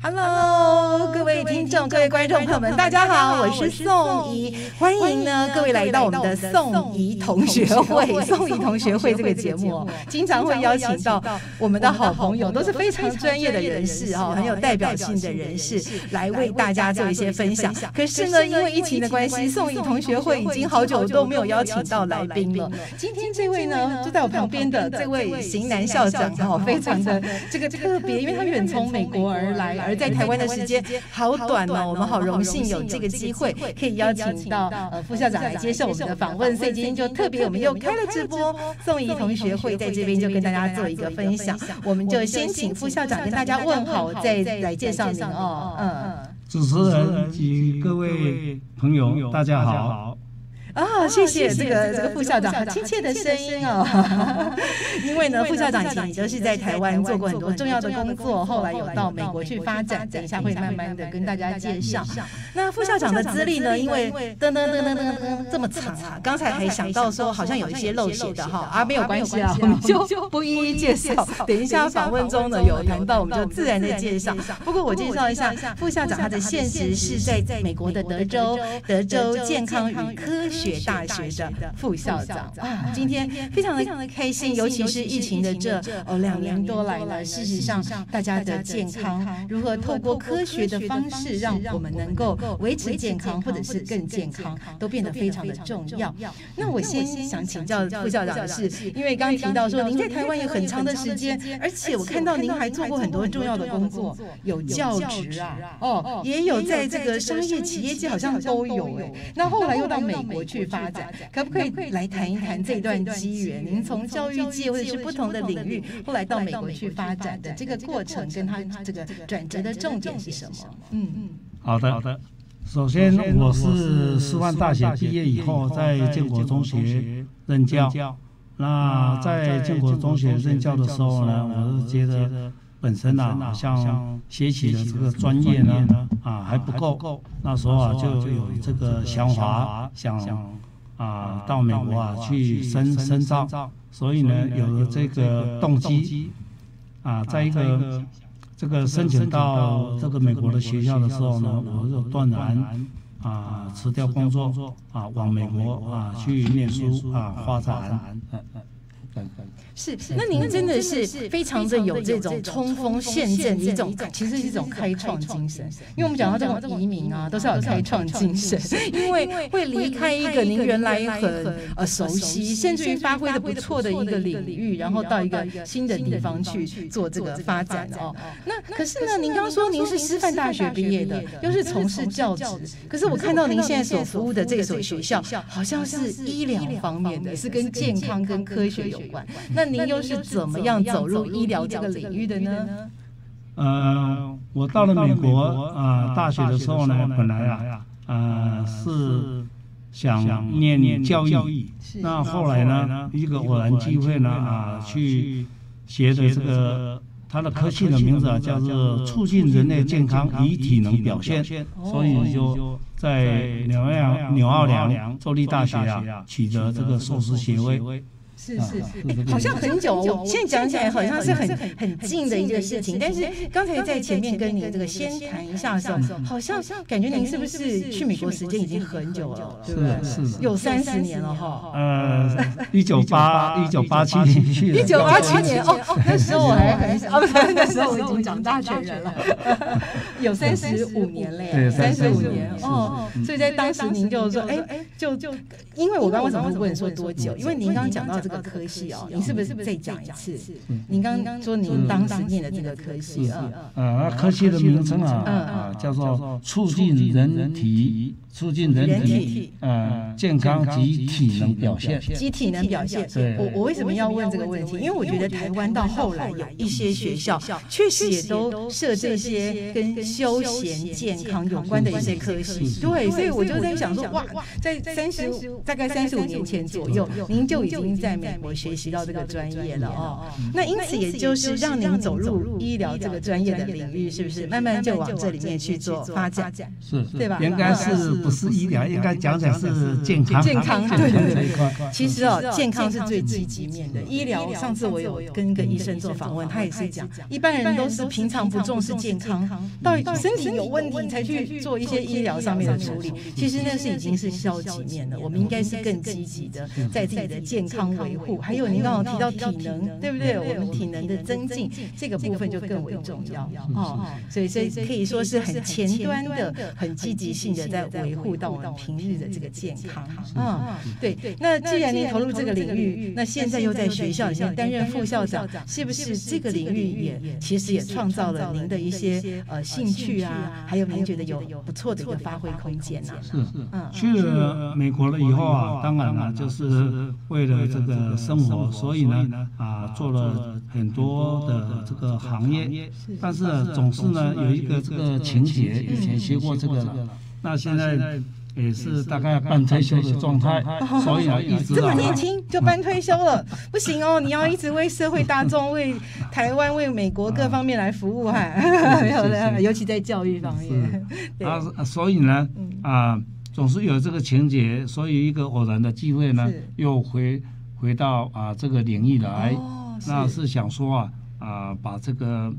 Hello，各位听众、各位观众朋友们，大家好，我是宋怡，欢迎呢各位来到我们的宋怡同学会。宋怡同学会这个节目，经常会邀请到我们的好朋友，都是非常专业的人士哈，很有代表性的人士，来为大家做一些分享。可是呢，因为疫情的关系，宋怡同学会已经好久都没有邀请到来宾了。今天这位呢，就在我旁边的这位型男校长哈，非常的 这个特别，因为他远从美国而来。而在台湾的时间好短哦，我们好荣幸有这个机会可以邀请到呃副校长来接受我们的访问，所以今天就特别我们又开了直播，宋怡同学会在这边就跟大家做一个分享，我们就先请副校长跟大家问好，再来介绍您哦。嗯，主持人及各位朋友，大家好。啊，谢谢这个这个副校长好亲切的声音哦。因为呢，副校长以前也都是在台湾做过很多重要的工作，后来有到美国去发展。等一下会慢慢的跟大家介绍。那副校长的资历呢？因为噔噔噔噔噔噔这么长啊，刚才还想到说好像有一些漏写的哈啊，没有关系啊，我们就不一一介绍。等一下访问中呢有谈到，我们就自然的介绍。不过我介绍一下副校长，他的现实是在美国的德州，德州健康与科学。大学的副校长啊，今天非常的非常的开心，尤其是疫情的这哦两年多来了，事实上大家的健康如何透过科学的方式，让我们能够维持健康或者是更健康，都变得非常的重要。那我先想请教副校长的是，因为刚刚提到说您在台湾有很长的时间，而且我看到您还做过很多重要的工作，有教职啊，哦，也有在这个商业企业界好像都有哎，那后来又到美国去。发展，可不可以来谈一谈这段机缘？您从教育界或者是不同的领域，后来到美国去发展的这个过程，跟他这个转折的重点是什么？嗯嗯，好的好的。首先，我是师范大学毕业以后，在建国中学任教。那在建国中学任教的时候呢，我是觉得本身呢，好像学习的这个专业呢，啊还不够。那时候啊，就有这个想法，想啊到美国啊去深深造，所以呢有了这个动机。啊，在一个这个申请到这个美国的学校的时候呢，我就断然啊辞掉工作啊往美国啊去念书啊发展。是，那您真的是非常的有这种冲锋陷阵的一种，其实是一种开创精神。因为我们讲到这种移民啊，都是要开创精神，因为会离开一个您原来很呃熟悉，甚至于发挥的不错的一个领域，然后到一个新的地方去做这个发展哦。那可是呢，您刚刚说您是师范大学毕业的，又是从事教职，可是我看到您现在所服务的这所学校，好像是医疗方面的，是跟健康跟科学有关。那您又是怎么样走入医疗这个领域的呢？呃，我到了美国啊，大学的时候呢，本来啊，呃，是想念念教育，那后来呢，一个偶然机会呢，啊，去学的这个，它的科系的名字啊，叫做促进人类健康与体能表现，所以就在纽奥纽奥良州立大学啊，取得这个硕士学位。是是是，好像很久。我现在讲起来好像是很很近的一个事情，但是刚才在前面跟你这个先谈一下的时候，好像感觉您是不是去美国时间已经很久了？是是，有三十年了哈。呃，一九八一九八七年去一九八七年哦，那时候我还很小，哦不对，那时候我已经长大成人了，有三十五年了呀，三十五年哦。所以在当时您就说，哎哎，就就因为我刚刚为什么会问说多久？因为您刚刚讲到这。个科系哦，你是不是再讲一次？您刚刚说您当时念的这个科系啊，呃，科系的名称啊，啊，叫做促进人体。促进人体呃健康及体能表现，及体能表现。我我为什么要问这个问题？因为我觉得台湾到后来有一些学校确实也都设这些跟休闲健康有关的一些科系。对，所以我就在想说，哇，在三十大概三十五年前左右，您就已经在美国学习到这个专业了哦。那因此也就是让您走入医疗这个专业的领域，是不是慢慢就往这里面去做发展？是，对吧？应该是不是医疗？应该讲讲是健康，健康对对对。其实哦，健康是最积极面的。医疗上次我有跟一个医生做访问，他也是讲，一般人都是平常不重视健康，到身体有问题才去做一些医疗上面的处理。其实那是已经是消极面了，我们应该是更积极的，在自己的健康维护。还有您刚刚提到体能，对不对？我们体能的增进这个部分就更为重要哦。所以，所以可以说是很前端的、很积极性的在维护到我们平日的这个健康。嗯，对。那既然您投入这个领域，那现在又在学校里面担任副校长，是不是这个领域也其实也创造了您的一些呃兴趣啊？还有您觉得有不错的一个发挥空间呢？是是，嗯，去了美国了以后啊，当然了，就是为了这个生活，所以呢啊做了很多的这个行业，但是总是呢有一个这个情节，以前学过这个了，那现在。也是大概半退休的状态，所以啊，一直这么年轻就半退休了，不行哦，你要一直为社会大众、为台湾、为美国各方面来服务哈，没有的，尤其在教育方面。啊，所以呢，啊，总是有这个情节，所以一个偶然的机会呢，又回回到啊这个领域来，那是。想说啊啊，把这个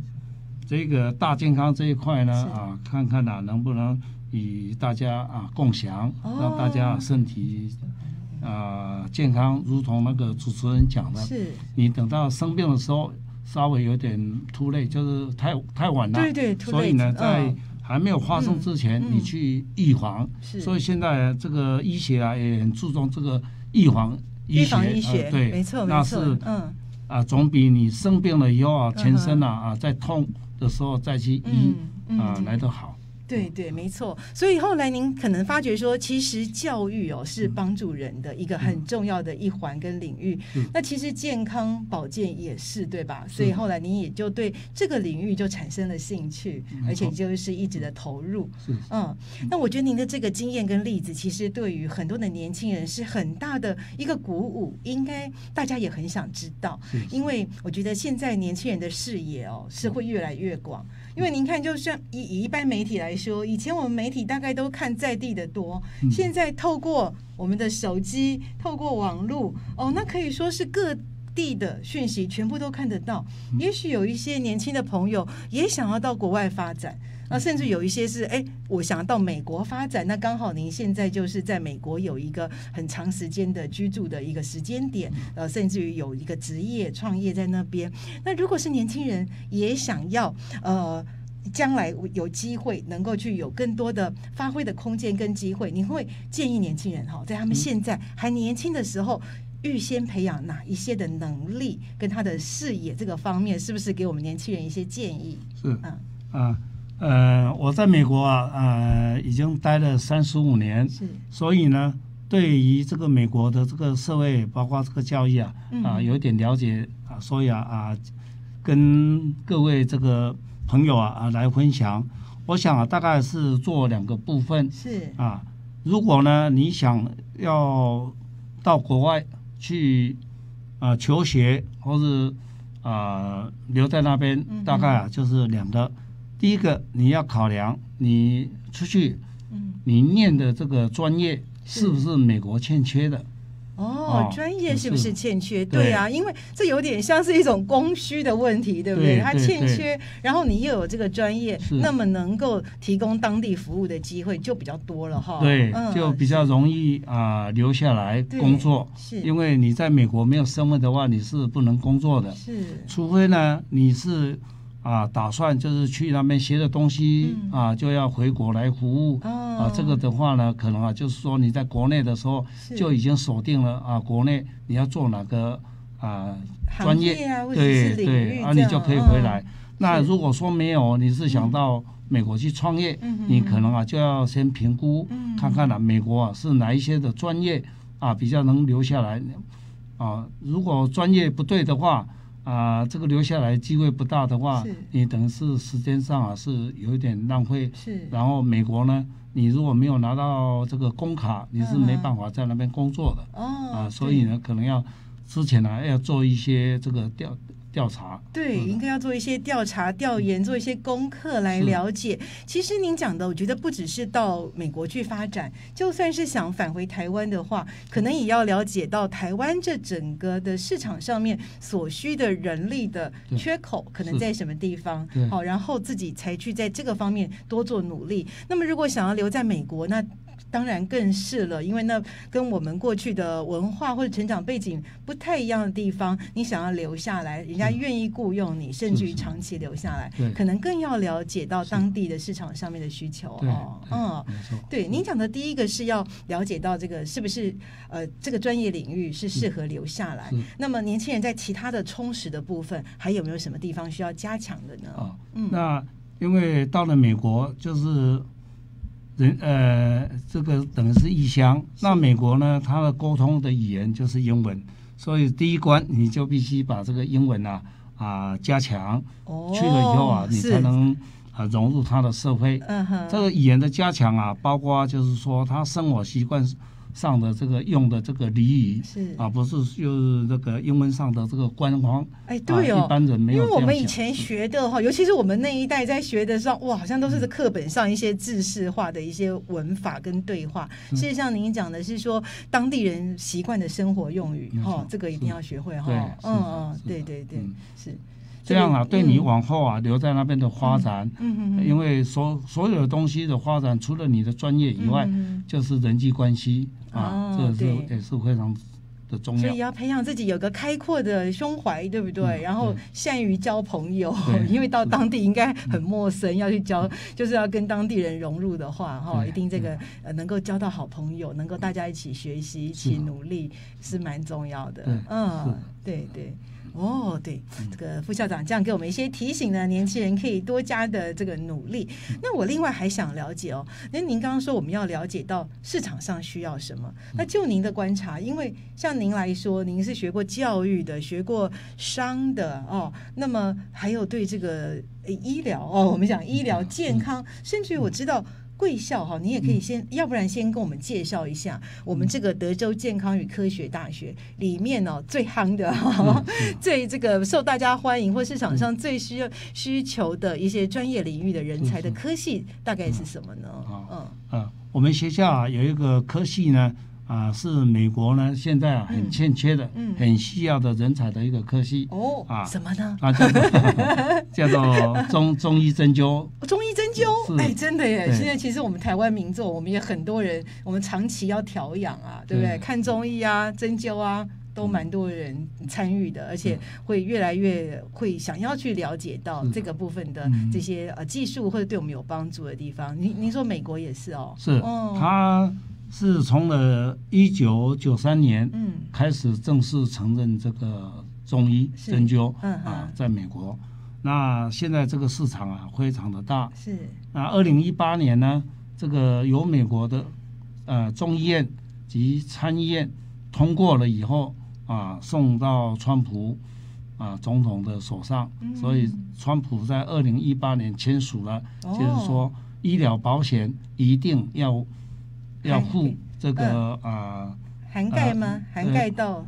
这个大健康这一块呢啊，看看呐能不能。与大家啊共享，让大家身体啊健康，如同那个主持人讲的，是，你等到生病的时候稍微有点突累，就是太太晚了，对对，所以呢，在还没有发生之前，你去预防。所以现在这个医学啊也很注重这个预防医学，对，没错，那是嗯。啊，总比你生病了以后啊，全身啊啊在痛的时候再去医啊来得好。对对，没错。所以后来您可能发觉说，其实教育哦是帮助人的一个很重要的一环跟领域。那其实健康保健也是对吧？所以后来您也就对这个领域就产生了兴趣，而且就是一直的投入。嗯，那我觉得您的这个经验跟例子，其实对于很多的年轻人是很大的一个鼓舞，应该大家也很想知道。因为我觉得现在年轻人的视野哦是会越来越广。因为您看，就像以以一般媒体来说，以前我们媒体大概都看在地的多，现在透过我们的手机，透过网络，哦，那可以说是各地的讯息全部都看得到。也许有一些年轻的朋友也想要到国外发展，那甚至有一些是，哎，我想要到美国发展，那刚好您现在就是在美国有一个很长时间的居住的一个时间点，呃，甚至于有一个职业创业在那边。那如果是年轻人也想要，呃。将来有机会能够去有更多的发挥的空间跟机会，你会建议年轻人哈，在他们现在还年轻的时候，预先培养哪一些的能力跟他的视野这个方面，是不是给我们年轻人一些建议？是，嗯啊呃，我在美国啊呃已经待了三十五年，是，所以呢，对于这个美国的这个社会，包括这个教育啊啊有一点了解啊，所以啊啊跟各位这个。朋友啊啊来分享，我想啊大概是做两个部分。是。啊，如果呢你想要到国外去啊求学或是啊留在那边，大概啊就是两个，第一个你要考量你出去，你念的这个专业是不是美国欠缺的。哦，专业是不是欠缺？对啊，因为这有点像是一种供需的问题，对不对？它欠缺，然后你又有这个专业，那么能够提供当地服务的机会就比较多了哈。对，就比较容易啊留下来工作。是，因为你在美国没有身份的话，你是不能工作的。是，除非呢你是。啊，打算就是去那边学的东西啊，就要回国来服务啊。这个的话呢，可能啊，就是说你在国内的时候就已经锁定了啊，国内你要做哪个啊专业，对对，啊，你就可以回来。那如果说没有，你是想到美国去创业，你可能啊就要先评估看看了，美国啊是哪一些的专业啊比较能留下来啊。如果专业不对的话。啊，这个留下来机会不大的话，你等于是时间上啊是有一点浪费。是。然后美国呢，你如果没有拿到这个工卡，你是没办法在那边工作的。哦。啊，所以呢，可能要之前呢要做一些这个调调查。对，应该要做一些调查、调研，做一些功课来了解。其实您讲的，我觉得不只是到美国去发展，就算是想返回台湾的话，可能也要了解到台湾这整个的市场上面所需的人力的缺口可能在什么地方。好，然后自己才去在这个方面多做努力。那么，如果想要留在美国，那当然更是了，因为那跟我们过去的文化或者成长背景不太一样的地方，你想要留下来，人家愿意雇佣你，甚至于长期留下来，可能更要了解到当地的市场上面的需求哦。嗯，对，您讲的第一个是要了解到这个是不是呃这个专业领域是适合留下来。那么年轻人在其他的充实的部分，还有没有什么地方需要加强的呢？啊，嗯，那因为到了美国就是。人呃，这个等于是异乡。那美国呢，它的沟通的语言就是英文，所以第一关你就必须把这个英文啊啊加强。哦。去了以后啊，你才能啊融入他的社会。嗯哼。这个语言的加强啊，包括就是说他生活习惯。上的这个用的这个俚语是。啊，不是就是这个英文上的这个官方哎，对哦，一般人没有。因为我们以前学的哈，尤其是我们那一代在学的时候，哇，好像都是课本上一些知识化的一些文法跟对话。事实上，您讲的是说当地人习惯的生活用语哈，这个一定要学会哈。嗯嗯，对对对，是。这样啊，对你往后啊留在那边的发展，嗯嗯因为所所有的东西的发展，除了你的专业以外，就是人际关系啊，这个是也是非常的重要。所以要培养自己有个开阔的胸怀，对不对？然后善于交朋友，因为到当地应该很陌生，要去交，就是要跟当地人融入的话，哈，一定这个呃能够交到好朋友，能够大家一起学习、一起努力，是蛮重要的。嗯，对对。哦，对，这个副校长这样给我们一些提醒呢，年轻人可以多加的这个努力。那我另外还想了解哦，那您刚刚说我们要了解到市场上需要什么？那就您的观察，因为像您来说，您是学过教育的，学过商的哦，那么还有对这个医疗哦，我们讲医疗健康，甚至于我知道。贵校哈，你也可以先，要不然先跟我们介绍一下我们这个德州健康与科学大学里面哦最夯的、最这个受大家欢迎或市场上最需要需求的一些专业领域的人才的科系大概是什么呢？嗯。嗯，我们学校啊有一个科系呢。啊，是美国呢，现在啊很欠缺的，很需要的人才的一个科系哦。啊，什么呢？啊，叫做 叫做中中医针灸。中医针灸，哎，真的耶！现在其实我们台湾民众，我们也很多人，我们长期要调养啊，对不对？看中医啊，针灸啊，都蛮多人参与的，而且会越来越会想要去了解到这个部分的这些呃技术或者对我们有帮助的地方。您您说美国也是哦？是，他。是从了一九九三年开始正式承认这个中医针灸啊，在美国。那现在这个市场啊，非常的大。是。那二零一八年呢，这个由美国的呃中医院及参议院通过了以后啊，送到川普啊总统的手上。所以川普在二零一八年签署了，就是说医疗保险一定要。要付这个啊，涵盖吗？涵盖到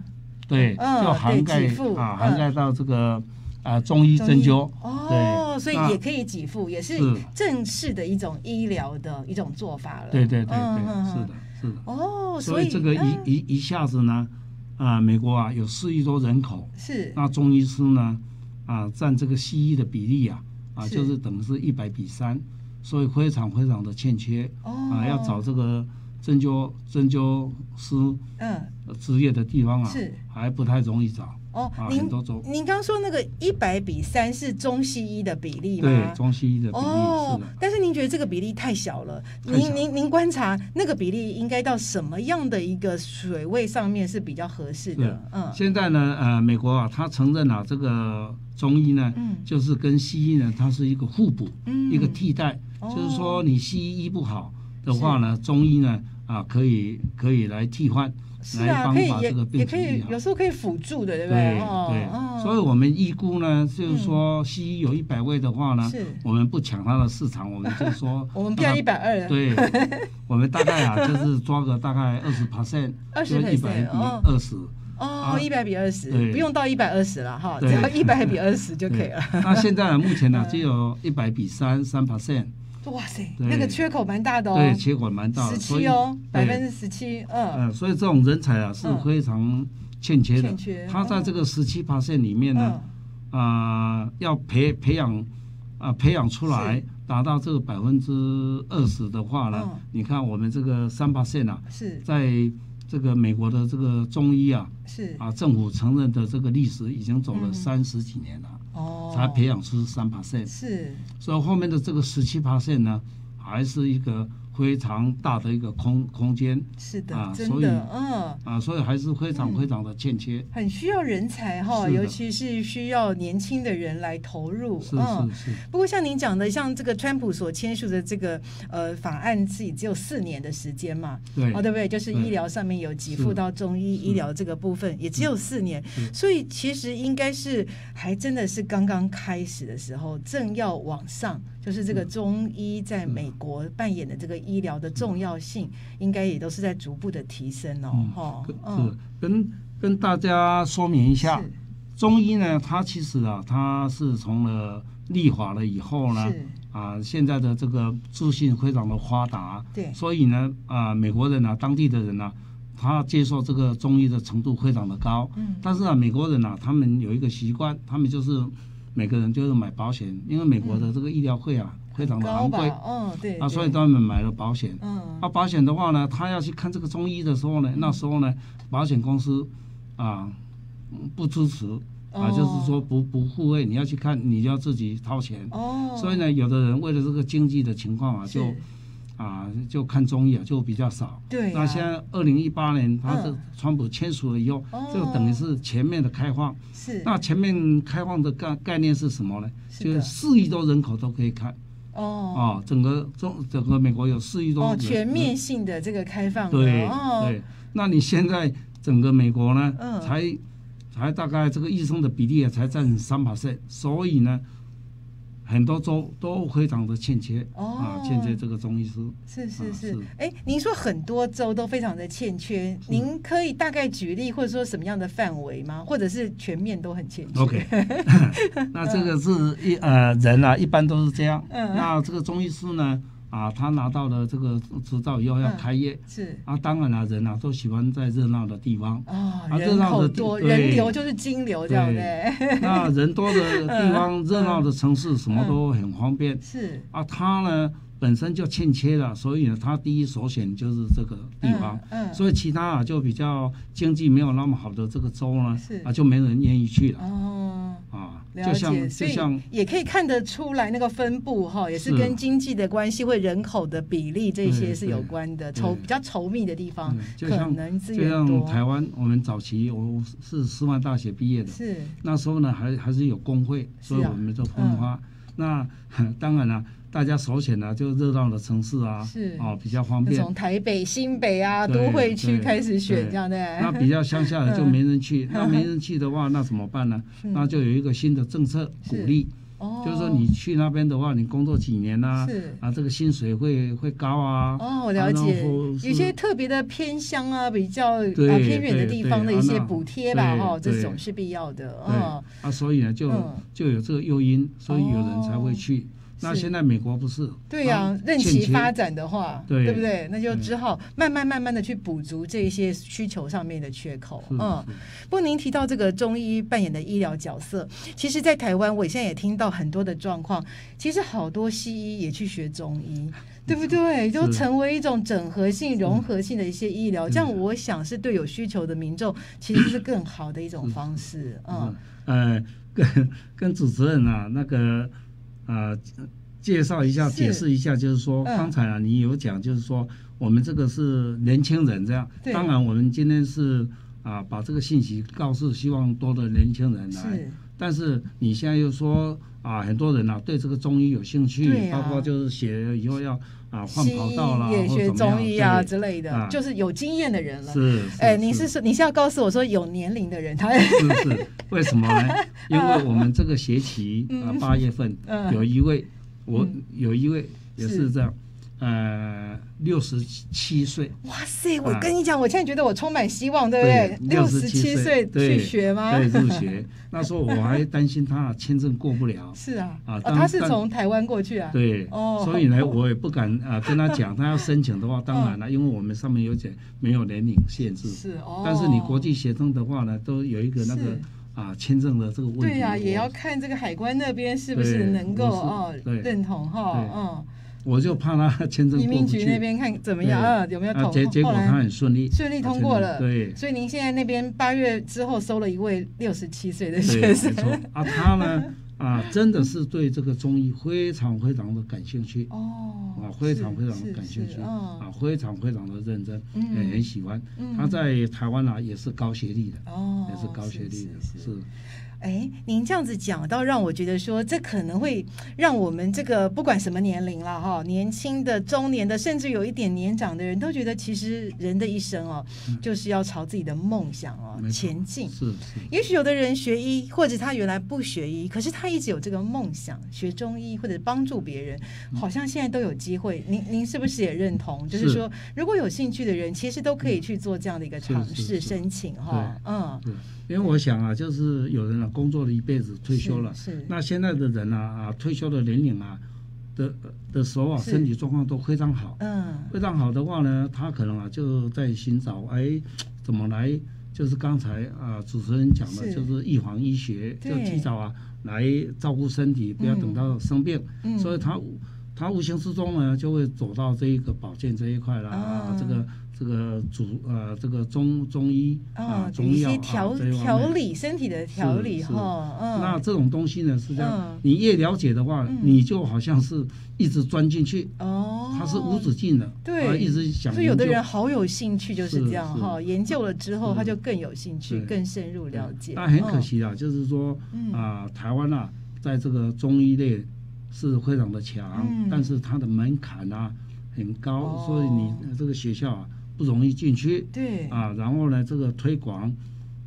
对，就涵盖啊，涵盖到这个啊中医针灸哦，所以也可以给付，也是正式的一种医疗的一种做法了。对对对对，是的，是的。哦，所以这个一一一下子呢，啊，美国啊有四亿多人口，是那中医师呢啊占这个西医的比例啊啊就是等于是一百比三，所以非常非常的欠缺啊，要找这个。针灸针灸师，嗯，职业的地方啊，是还不太容易找哦。您您刚说那个一百比三是中西医的比例吗？对，中西医的比例是的。但是您觉得这个比例太小了？您您您观察那个比例应该到什么样的一个水位上面是比较合适的？嗯，现在呢，呃，美国啊，他承认了这个中医呢，嗯，就是跟西医呢，它是一个互补，嗯，一个替代，就是说你西医医不好。的话呢，中医呢啊，可以可以来替换，来帮把这个病也可以。有时候可以辅助的，对不对？对对。所以我们预估呢，就是说西医有一百位的话呢，我们不抢它的市场，我们就说 我们不要一百二。对，我们大概啊，就是抓个大概二十 percent，就一百比二十。哦，一百比二十，不用到一百二十了哈，只要一百比二十就可以了。那现在呢，目前呢嗯只有一百比三三 percent，哇塞，那个缺口蛮大的哦，对，缺口蛮大的，所以七哦，百分对之十七，嗯，呃，所以这种人才啊是嗯。非常欠缺的。欠缺。他在这个十七 percent 里面呢，嗯，啊，要培培养啊培养出来达到这个百分之二十的话呢嗯，你看我们这个三 percent 啊，是。在这个美国的这个中医啊是，啊政府承认的这个历史已经走了嗯。三十几年了，哦，才培养出三 percent，是，所以后面的这个十七 percent 呢，还是一个非常大的一个空空间。是的，真的，嗯。啊，所以还是非常非常的欠缺。很需要人才哈，尤其是需要年轻的人来投入。是嗯。是是，不过像您讲的，像这个川普所签署的这个呃法案，自己只有四年的时间嘛，对。哦，对不对？就是医疗上面有给付到中医医疗这个部分，也只有四年，所以其实应该是还真的是刚刚开始的时候，正要往上，就是这个中医在美国扮演的这个医疗的重要性，应该也都是在逐步的提升哦，嗯哈，是跟跟大家说明一下，中医呢，它其实啊，它是从了立法了以后呢，啊，现在的这个资讯非常的发达，对，所以呢，啊，美国人啊，当地的人啊，他接受这个中医的程度非常的高。嗯，但是啊，美国人啊，他们有一个习惯，他们就是每个人就是买保险，因为美国的这个医疗费啊非常的昂贵，嗯，对，啊，所以对他们买了保险。嗯。啊，保险的话呢，他要去看这个中医的时候呢，那时候呢，保险公司啊嗯不支持。啊，哦。就是说不不付费，你要去看，你要自己掏钱。哦，所以呢，有的人为了这个经济的情况啊，就啊就看中医啊就比较少。对啊，那现在二零一八年，他这嗯。川普签署了以后，哦。这个等于是全面的开放。是。那全面开放的概概念是什么呢？就是四亿多人口都可以看哦。啊，整个中整个美国有四亿多哦，全面性的这个开放对哦，对，那你现在整个美国呢，嗯。才才大概这个医生的比例也，才占三 percent，所以呢，很多州都非常的欠缺、哦。啊，欠缺这个中医师。是是是啊是，哎、您说很多州都非常的欠缺，您可以大概举例或者说什么样的范围吗？或者是全面都很欠缺。OK，那这个是一呃人啊，一般都是这样。嗯。那这个中医师呢，啊，他拿到了这个执照以后要嗯开业，是。啊，当然了，人啊都喜欢在热闹的地方。哦，啊人热闹的地口多，对。人流就是金流这样的，那人多的地方、嗯热闹的城市，什么都很方便。是。啊，他呢本身就欠缺了，所以呢，他第一首选就是这个地方。嗯，嗯所以其他啊就比较经济没有那么好的这个州呢是，啊就没人愿意去了哦。啊，就像，就像也可以看得出来那个分布哈，也是是跟经济的关系或人口的比例这些是有关的，稠比较稠密的地方嗯，就可像能资就像。台湾，我们早期我是师范大学毕业的，是那时候呢还还是有工会，所以我们就分发。那 当然了，大家首选呢就热闹的城市啊，是哦比较方便。从台北、新北啊、都会区开始选这样的。那比较乡下的就没人去，嗯那没人去的话，那怎么办呢？嗯那就有一个新的政策鼓励，哦就是说你去那边的话，你工作几年呐、是啊，这个薪水会会高啊。哦，我了啊解有些特别的偏乡啊，比较偏远的地方的一些补贴吧，对哦，这种是必要的。对嗯，啊，所以呢，就嗯就有这个诱因，所以有人才会去。那现在美国不是？对呀、它任其发展的话，对不对？那就只好慢慢慢慢的去补足这一些需求上面的缺口。嗯，不过您提到这个中医扮演的医疗角色，其实，在台湾，我现在也听到很多的状况，其实好多西医也去学中医。对不对？就成为一种整合性、融合性的一些医疗，这样我想是对有需求的民众其实是更好的一种方式。嗯，呃，跟跟主持人啊，那个呃，介绍一下，解释一下，就是说，嗯刚才啊，你有讲，就是说，我们这个是年轻人这样。当然，我们今天是啊，把这个信息告诉希望多的年轻人来。是但是你现在又说啊，很多人啊对这个中医有兴趣，包括就是写以后要啊换西跑道啦，医也学中医啊之类的，啊。就是有经验的人了。是，哎，你是说你是要告诉我说有年龄的人，他是是，为什么呢？因为我们这个学期啊嗯八月份嗯。有一位，我嗯。有一位也是是。这样呃，六十七岁。哇塞！我跟你讲，我现在觉得我充满希望，对不对？六十七岁去学吗？对，入学。那时候我还担心他签证过不了。是啊，啊，他是从台湾过去啊。对，哦，所以呢，我也不敢啊跟他讲，他要申请的话，当然了，因为我们上面有讲没有年龄限制。是哦。但是你国际学生的话呢，都有一个那个啊签证的这个问题。对呀，也要看这个海关那边是不是能够哦认同哈，嗯。我就怕他签证。移民局那边看怎么样啊？有没有通？结结果他很顺利，顺利通过了。对，所以您现在那边八月之后收了一位六十七岁的学生。没错啊，他呢 啊，真的是对这个中医非常非常的感兴趣哦啊，非常非常的感兴趣啊，非常非常的认真，嗯，很喜欢。他在台湾啊也是高学历的哦，也是高学历的，是。哎，您这样子讲，倒让我觉得说，这可能会让我们这个不管什么年龄了哈，年轻的、中年的，甚至有一点年长的人都觉得，其实人的一生哦，就是要朝自己的梦想哦前进。是是。也许有的人学医，或者他原来不学医，可是他一直有这个梦想，学中医或者帮助别人，好像现在都有机会。您您是不是也认同？就是说，如果有兴趣的人，其实都可以去做这样的一个尝试申请哈。嗯。因为我想啊，就是有人啊工作了一辈子退休了，是那现在的人呢啊退休的年龄啊的的时候啊身体状况都非常好，嗯，非常好的话呢，他可能啊就在寻找哎怎么来，就是刚才啊主持人讲的，就是预防医学，就提早啊来照顾身体，不要等到生病，嗯所以他他无形之中呢就会走到这一个保健这一块了啊这个。这个主呃，这个中中医啊，中药调调理身体的调理哈。那这种东西呢，是这样，你越了解的话，你就好像是一直钻进去哦，它是无止境的，对，一直想。所以有的人好有兴趣，就是这样哈。研究了之后，他就更有兴趣，更深入了解。但很可惜啊，就是说啊，台湾啊，在这个中医类是非常的强，但是它的门槛啊很高，所以你这个学校啊。不容易进去，对。啊，然后呢，这个推广，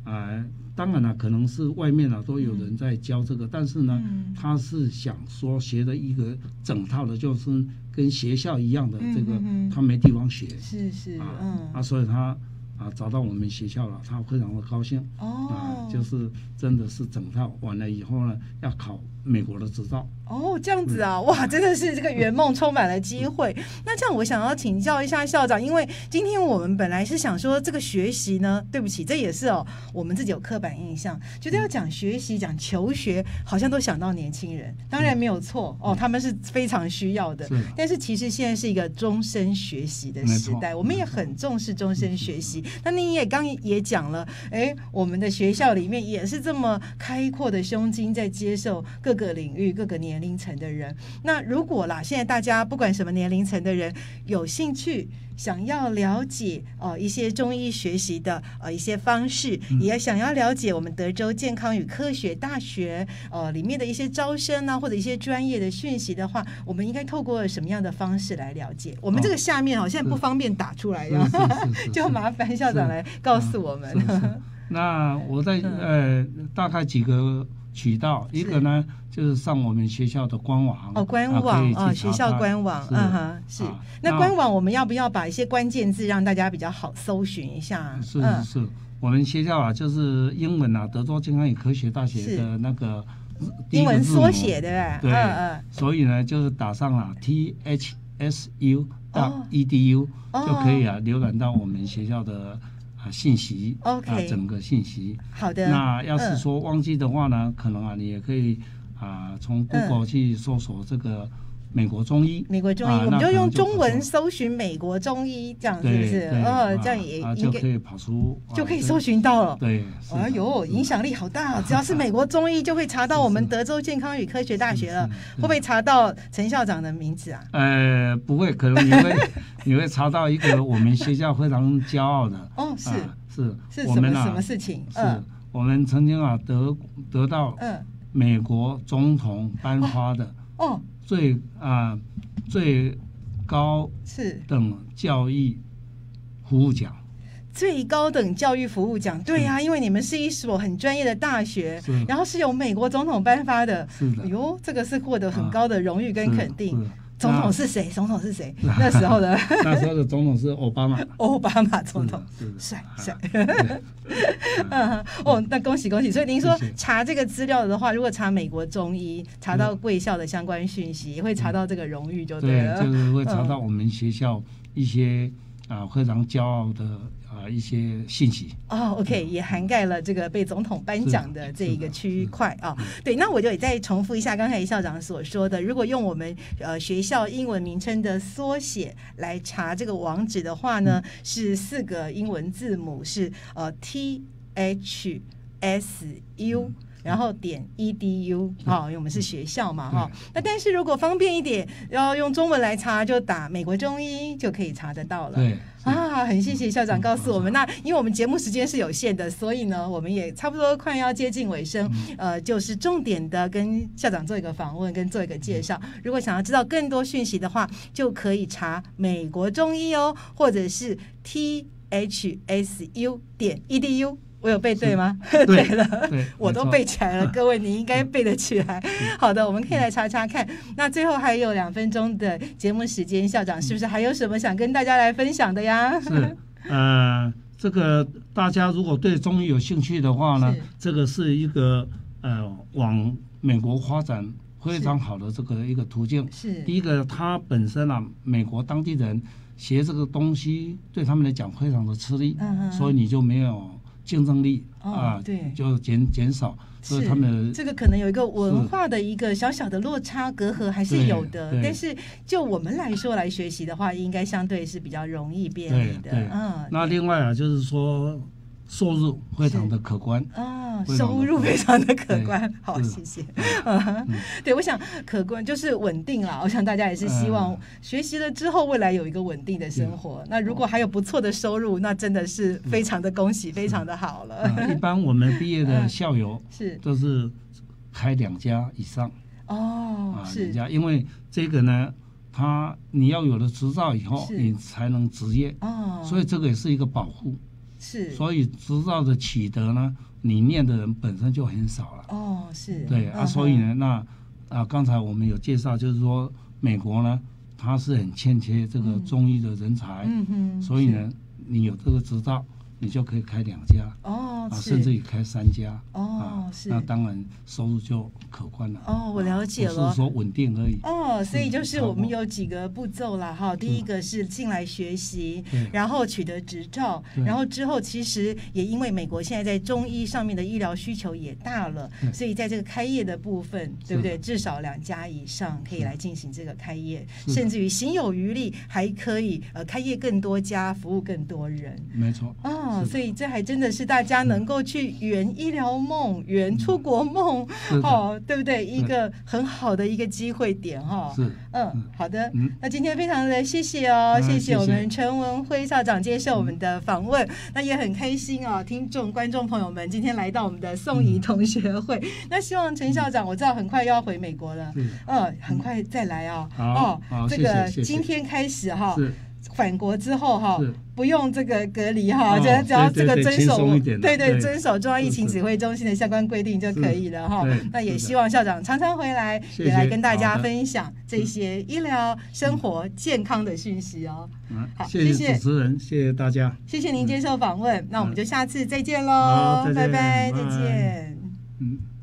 啊，当然了，可能是外面啊都有人在教这个，但是呢，他是想说学的一个整套的，就是跟学校一样的这个，他没地方学，是是，嗯，啊，所以他啊找到我们学校了，他非常的高兴，哦，啊，就是真的是整套完了以后呢，要考美国的执照。哦，这样子啊，哇，真的是这个圆梦充满了机会。那这样，我想要请教一下校长，因为今天我们本来是想说这个学习呢，对不起，这也是哦，我们自己有刻板印象，觉得要讲学习、讲求学，好像都想到年轻人。当然没有错哦，他们是非常需要的。但是其实现在是一个终身学习的时代，我们也很重视终身学习。那你也刚也讲了，哎，我们的学校里面也是这么开阔的胸襟，在接受各个领域、各个年。龄层的人，那如果啦，现在大家不管什么年龄层的人有兴趣，想要了解哦一些中医学习的呃一些方式，也想要了解我们德州健康与科学大学呃里面的一些招生啊或者一些专业的讯息的话，我们应该透过什么样的方式来了解？我们这个下面哦现在不方便打出来，就麻烦校长来告诉我们。那我在呃大概几个。渠道一个呢，就是上我们学校的官网哦，官网啊，学校官网，嗯哼，是。那官网我们要不要把一些关键字让大家比较好搜寻一下？是是，是我们学校啊，就是英文啊，德州健康与科学大学的那个英文缩写，对不对？对，嗯。所以呢，就是打上了 T H S U 到 E D U 就可以啊，浏览到我们学校的。信息，OK，整个信息，好的。那要是说忘记的话呢，可能啊，你也可以啊，从 Google 去搜索这个。美国中医，美国中医，我们就用中文搜寻美国中医，这样是不是？呃，这样也应该可以跑出，就可以搜寻到了。对，哎呦，影响力好大！只要是美国中医，就会查到我们德州健康与科学大学了。会不会查到陈校长的名字啊？呃，不会，可能你会 你会查到一个我们学校非常骄傲的。哦，是是，是什么什么事情？是我们曾经啊得得到嗯美国总统颁发的哦。最啊最高是。等教育服务奖，最高等教育服务奖，对呀，因为你们是一所很专业的大学，然后是由美国总统颁发的，是的，哟，这个是获得很高的荣誉跟肯定。总统是谁？总统是谁？那时候的 那时候的总统是奥巴马，奥巴马总统，帅帅。嗯，哦，那恭喜恭喜！所以您说查这个资料的话，如果查美国中医，查到贵校的相关讯息，也会查到这个荣誉，就对了。对，就是会查到我们学校一些啊非常骄傲的。啊，一些信息哦，OK，也涵盖了这个被总统颁奖的这一个区块啊。对，那我就也再重复一下刚才校长所说的，如果用我们呃学校英文名称的缩写来查这个网址的话呢，是四个英文字母，是呃 T H S U。然后点 edu 哦，因为我们是学校嘛哈。那但是如果方便一点，要用中文来查，就打美国中医就可以查得到了。对啊，很谢谢校长告诉我们。那因为我们节目时间是有限的，所以呢，我们也差不多快要接近尾声。呃，就是重点的跟校长做一个访问，跟做一个介绍。如果想要知道更多讯息的话，就可以查美国中医哦，或者是 t h s u 点 edu。我有背对吗？对了，我都背起来了。各位，你应该背得起来。好的，我们可以来查查看。那最后还有两分钟的节目时间，校长是不是还有什么想跟大家来分享的呀？是，呃，这个大家如果对中医有兴趣的话呢，这个是一个呃往美国发展非常好的这个一个途径。是，第一个，它本身啊，美国当地人学这个东西对他们来讲非常的吃力，所以你就没有。竞争力啊，对，就减减少，所以他们这个可能有一个文化的一个小小的落差隔阂还是有的，但是就我们来说来学习的话，应该相对是比较容易便利的。嗯，那另外啊，就是说。收入非常的可观啊，收入非常的可观，好，谢谢。对，我想可观就是稳定啦。我想大家也是希望学习了之后，未来有一个稳定的生活。那如果还有不错的收入，那真的是非常的恭喜，非常的好了。一般我们毕业的校友是。都是开两家以上。哦，啊，两家，因为这个呢，他你要有了执照以后，你才能执业。哦，所以这个也是一个保护。是，所以执照的取得呢，你念的人本身就很少了。哦，是。对啊，所以呢，那啊，刚才我们有介绍，就是说美国呢，它是很欠缺这个中医的人才，嗯哼，所以呢，你有这个执照。你就可以开两家。哦，甚至于开三家哦，是那当然收入就可观了哦。我了解了，是说稳定而已哦。所以就是我们有几个步骤了哈。第一个是进来学习，然后取得执照，然后之后其实也因为美国现在在中医上面的医疗需求也大了，所以在这个开业的部分，对不对？至少两家以上可以来进行这个开业，甚至于行有余力还可以呃开业更多家，服务更多人。没错啊。哦，所以这还真的是大家能够去圆医疗梦、圆出国梦，哦，对不对？一个很好的一个机会点哈。是，嗯，好的。那今天非常的谢谢哦，谢谢我们陈文辉校长接受我们的访问。那也很开心哦，听众观众朋友们今天来到我们的宋怡同学会。那希望陈校长，我知道很快又要回美国了，嗯，很快再来啊。哦，这个今天开始哈。返国之后哈，不用这个隔离哈，只要只要这个遵守，对对，遵守中央疫情指挥中心的相关规定就可以了哈。那也希望校长常常回来，也来跟大家分享这些医疗、生活、健康的讯息哦。好，谢谢主持人，谢谢大家，谢谢您接受访问，那我们就下次再见喽，拜拜，再见。嗯。